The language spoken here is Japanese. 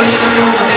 という